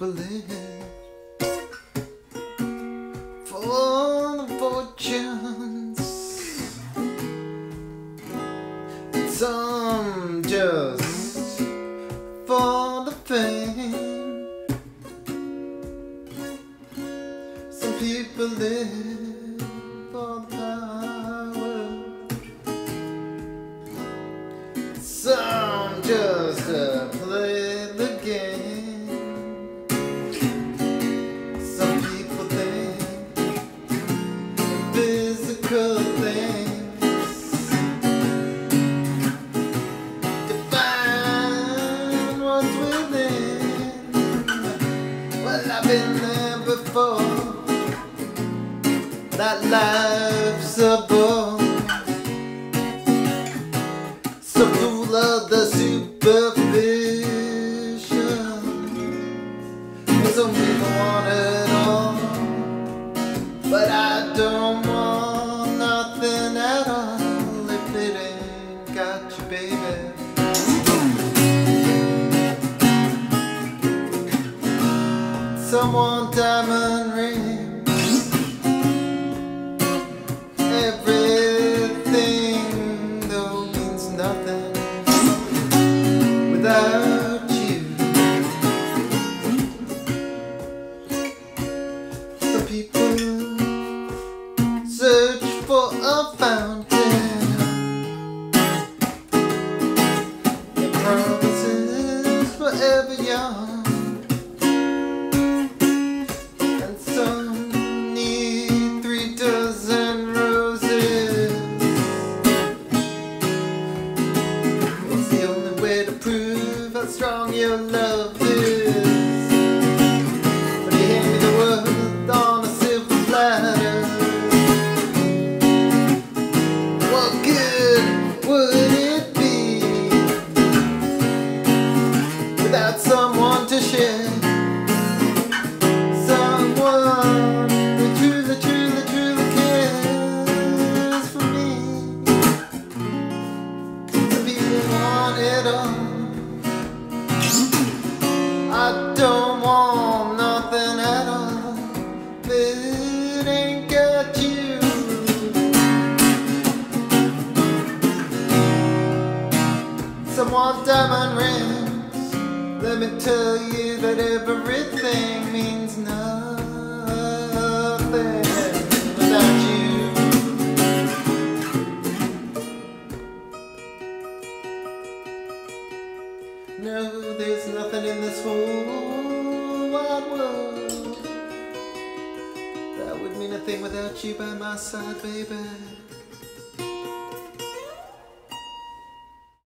live for the fortunes. Some just for the fame. Some people live for the power. Some just to play I've been there before. That life's a bore. Some want diamond rings, everything though means nothing without you. Some people search for a fountain. It promises forever young. Strong your love is. But he handed me the world on a silver platter. What good would it Some diamond rings. Let me tell you that everything means nothing without you. No, there's nothing in this whole wide world that would mean a thing without you by my side, baby.